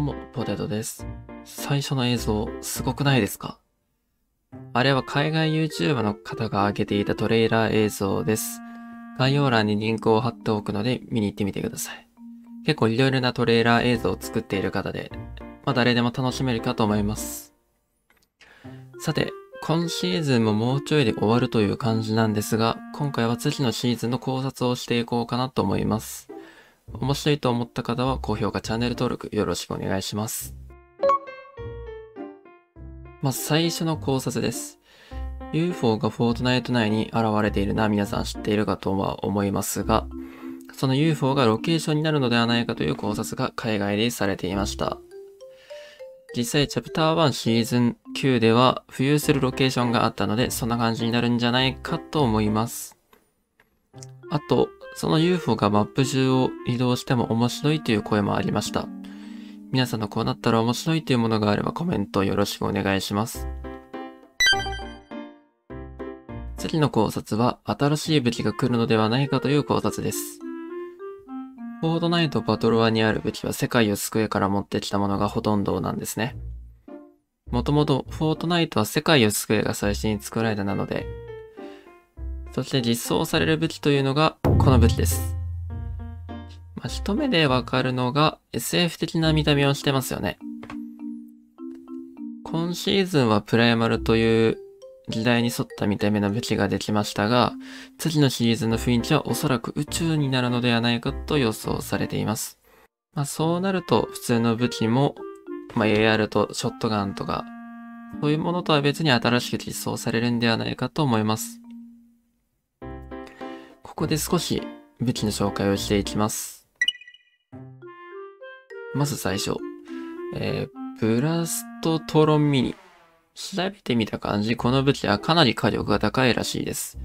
もポテトです。最初の映像、すごくないですか？あれは海外 YouTuber の方が上げていたトレーラー映像です。概要欄にリンクを貼っておくので見に行ってみてください。結構いろいろなトレーラー映像を作っている方で、まあ誰でも楽しめるかと思います。さて、今シーズンももうちょいで終わるという感じなんですが、今回は次のシーズンの考察をしていこうかなと思います。面白いと思った方は高評価、チャンネル登録よろしくお願いします。まず最初の考察です。UFO がフォートナイト内に現れているのは皆さん知っているかとは思いますが、その UFO がロケーションになるのではないかという考察が海外でされていました。実際、チャプター1シーズン9では浮遊するロケーションがあったので、そんな感じになるんじゃないかと思います。あと、その UFO がマップ中を移動しても面白いという声もありました。皆さんのこうなったら面白いというものがあればコメントよろしくお願いします。次の考察は新しい武器が来るのではないかという考察です。フォードナイトバトルワにある武器は世界を救えから持ってきたものがほとんどなんですね。もともとフォートナイトは世界を救えが最初に作られたなので、そして実装される武器というのがこの武器です。まあ、一目でわかるのが SF 的な見た目をしてますよね。今シーズンはプライマルという時代に沿った見た目の武器ができましたが、次のシーズンの雰囲気はおそらく宇宙になるのではないかと予想されています。まあそうなると普通の武器も、まあ AR とショットガンとか、そういうものとは別に新しく実装されるんではないかと思います。ここで少し武器の紹介をしていきます。まず最初、えー、ブラストトロンミニ。調べてみた感じ、この武器はかなり火力が高いらしいです。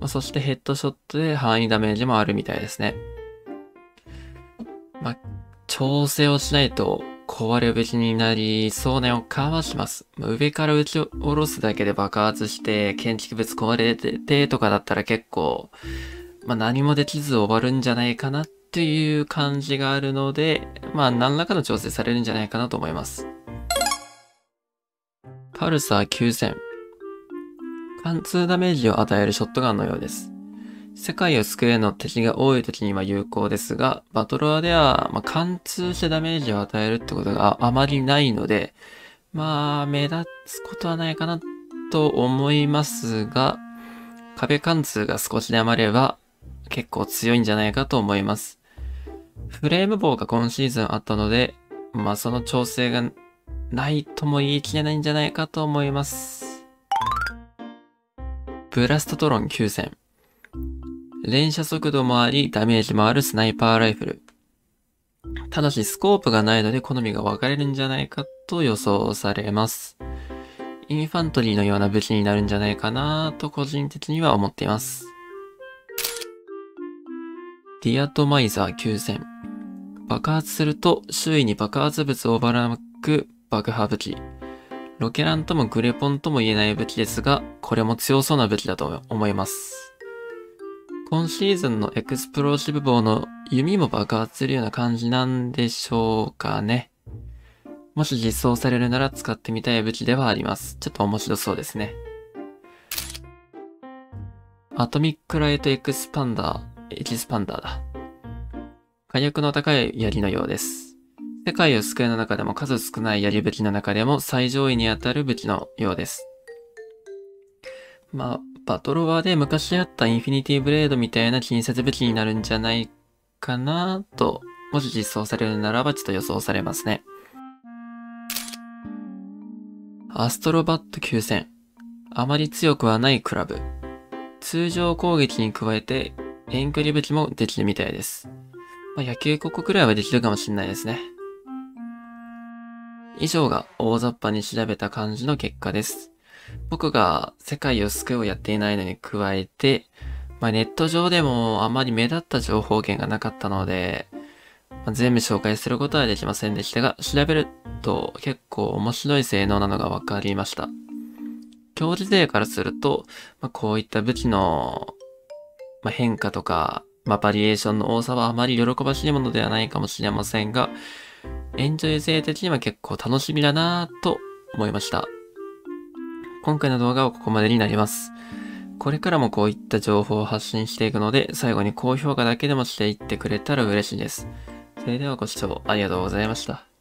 まあ、そしてヘッドショットで範囲ダメージもあるみたいですね。まあ、調整をしないと壊れ武器になりそうな予感はします。まあ、上から撃ち下ろすだけで爆発して建築物壊れててとかだったら結構、まあ、何もできず終わるんじゃないかなっていう感じがあるので、まあ何らかの調整されるんじゃないかなと思います。パルサー9000。貫通ダメージを与えるショットガンのようです。世界を救えの敵が多い時には有効ですが、バトロアでは、まあ、貫通してダメージを与えるってことがあまりないので、まあ、目立つことはないかなと思いますが、壁貫通が少しで余れば結構強いんじゃないかと思います。フレーム棒が今シーズンあったので、まあその調整がないとも言い切れないんじゃないかと思います。ブラストトロン9000。連射速度もあり、ダメージもあるスナイパーライフル。ただし、スコープがないので好みが分かれるんじゃないかと予想されます。インファントリーのような武器になるんじゃないかなと個人的には思っています。ディアトマイザー9000。爆発すると周囲に爆発物をばらまく爆破武器。ロケランともグレポンとも言えない武器ですが、これも強そうな武器だと思います。今シーズンの Explosive Bow の弓も爆発するような感じなんでしょうかね。もし実装されるなら使ってみたい武器ではあります。ちょっと面白そうですね。アトミックライトエクスパンダー、エキスパンダーだ。火力の高い槍のようです。世界を救うの中でも数少ない槍武器の中でも最上位にあたる武器のようです。まあ、バトロワーで昔あったインフィニティブレードみたいな近接武器になるんじゃないかなと、もし実装されるならばちょっと予想されますね。アストロバット9000。あまり強くはないクラブ。通常攻撃に加えて遠距離武器もできるみたいです。まあ、野球国くらいはできるかもしれないですね。以上が大雑把に調べた感じの結果です。僕が世界を救うをやっていないのに加えて、まあ、ネット上でもあまり目立った情報源がなかったので、まあ、全部紹介することはできませんでしたが、調べると結構面白い性能なのが分かりました。競技勢からすると、まあ、こういった武器の、ま変化とか、まあ、バリエーションの多さはあまり喜ばしいものではないかもしれませんが、エンジョイ性的には結構楽しみだなぁと思いました。今回の動画はここまでになります。これからもこういった情報を発信していくので、最後に高評価だけでもしていってくれたら嬉しいです。それではご視聴ありがとうございました。